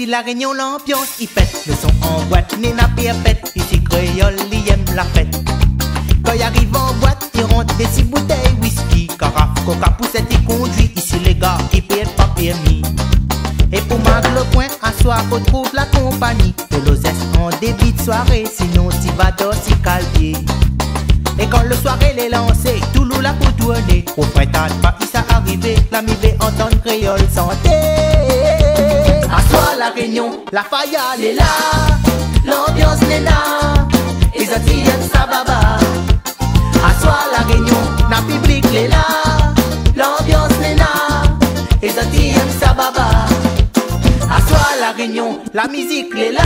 Ici la réunion, l'ambiance, il pète. Le son en boîte, Nena pète. Ici créole, il aime la fête. Quand il arrive en boîte, il rentre des six bouteilles whisky. Carafe, coca, poussette, il conduit. Ici les gars, ils payent pas permis. Et pour marquer le point, à soir, retrouve la compagnie. De l'osesse en débit de soirée, sinon t'y vas si calvier. Et quand le soir est lancé, tout l'eau la pour tourner. Au printemps, pas il s'est arrivé, l'ami veut entendre créole santé. La faille est là, l'ambiance n'est là, et ça tient sa baba. À la réunion, la public est là, l'ambiance n'est là, et ça tient sa baba. À la réunion, la musique est là,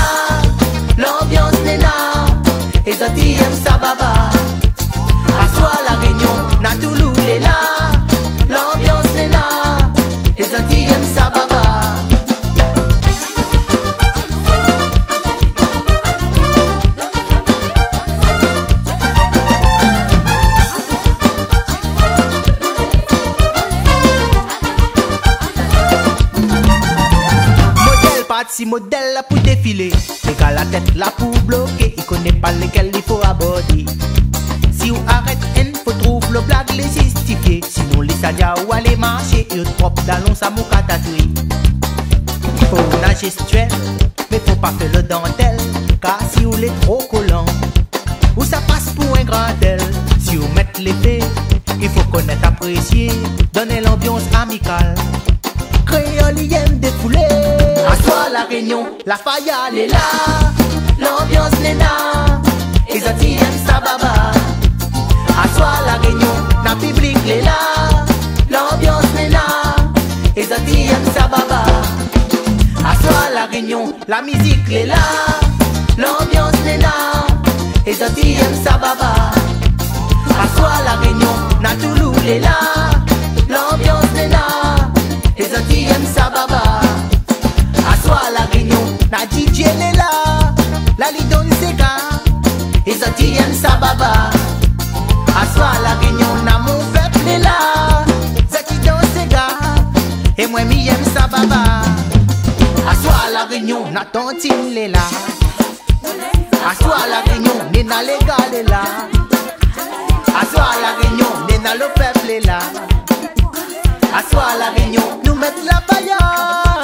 Si modèle pour défiler, les gars la tête là pour bloquer, il connaît pas lesquels il faut aborder. Si ou arrête en, faut trouver le blague les justifier. Sinon les sadia ou aller marcher, et propre dans sa moukatatouille. Faut une gestuelle, mais faut pas faire le dentelle. Car si ou les trop collant, ou ça passe pour un grand tel. Si vous mettez l'effet, il faut connaître, apprécier, donner l'ambiance amicale. La réunion, la faille est là, l'ambiance n'est là, et ça aiment sa baba. À la réunion, la public est là, l'ambiance est là, et ça aime sa baba. À la réunion, la musique est là, l'ambiance est là, et ça aime sa baba. À la réunion, na Toulou est là, na DJ est là, la lidon sega, et ça aime sa baba. À soi la réunion, na mon peuple là, Zaki ses gars, et moi mi aime sa baba. À soi la réunion, na tontine. À soi la réunion, nena légal est là. À soi la réunion, nena le peuple. À soi la réunion, nous mettre la paillade.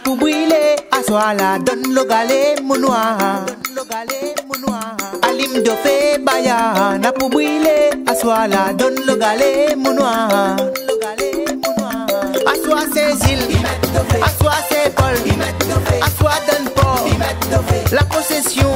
Baya na pou brûler à soi la donne le galet mounoir Alim do fe baya na pou brûler à soi la donne le galet mounoir À soi c'est Gilles, à soi c'est Paul, à soi donne Paul, la possession